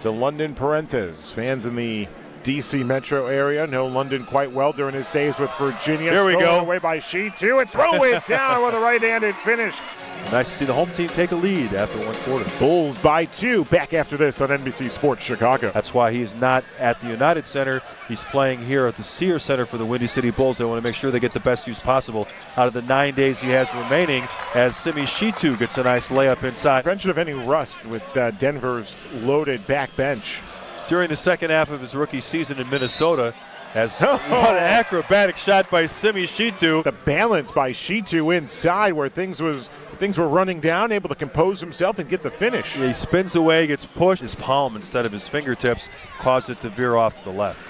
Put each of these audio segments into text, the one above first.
to London Perrantes. Fans in the DC metro area know London quite well during his days with Virginia. Here we go. Away by Shittu and throw it down with a right-handed finish. Nice to see the home team take a lead after one quarter. Bulls by two. Back after this on NBC Sports Chicago. That's why he's not at the United Center. He's playing here at the Sears Center for the Windy City Bulls. They want to make sure they get the best use possible out of the nine days he has remaining as Simi Shittu gets a nice layup inside. Prevention of any rust with uh, Denver's loaded back bench. During the second half of his rookie season in Minnesota, as Oh. what an acrobatic shot by Simi Shittu. The balance by Shittu inside where things was things were running down, able to compose himself and get the finish. He spins away, gets pushed. His palm instead of his fingertips caused it to veer off to the left.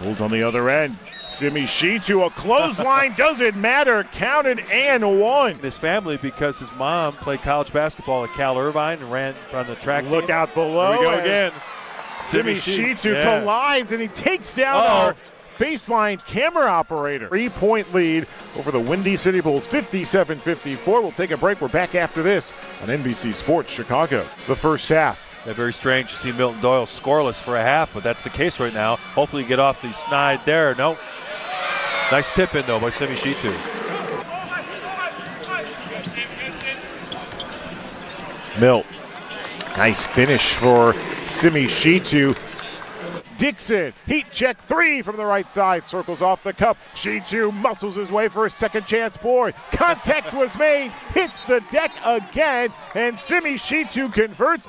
Bulls on the other end. Simi Shittu, a clothesline, doesn't matter. Counted and one. His family, because his mom played college basketball at Cal Irvine and ran from the track Look team. out below. Here we go again. Simi Shittu yeah. collides and he takes down Uh-oh. our baseline camera operator. Three point lead over the Windy City Bulls, 57 54. We'll take a break. We're back after this on NBC Sports Chicago. The first half. Yeah, very strange to see Milton Doyle scoreless for a half, but that's the case right now. Hopefully, get off the snide there. No. Nice tip in, though, by Simi Shittu. Milt. Nice finish for Simi Shittu. Dixon, heat check three from the right side, circles off the cup. Shittu muscles his way for a second chance board. Contact was made, hits the deck again, and Simi Shittu converts.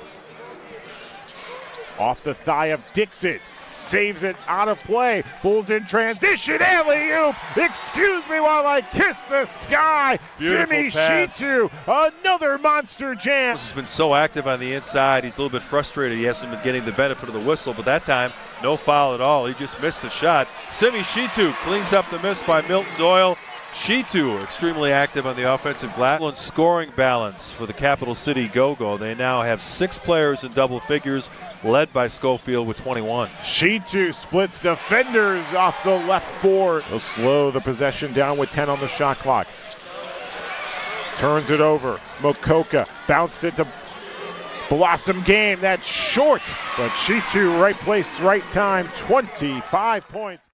Off the thigh of Dixon. Saves it out of play. Bulls in transition. Alley oop. Excuse me while I kiss the sky. Beautiful Simi pass. Shittu. Another monster jam. He's been so active on the inside. He's a little bit frustrated. He hasn't been getting the benefit of the whistle, but that time, no foul at all. He just missed the shot. Simi Shittu cleans up the miss by Milton Doyle. Shittu extremely active on the offensive glass. Scoring balance for the Capital City Go-Go. They now have six players in double figures, led by Schofield with 21. Shittu splits defenders off the left board. He'll slow the possession down with 10 on the shot clock. Turns it over. Mokoka bounced it to Blossomgame. That's short, but Shittu right place, right time. 25 points.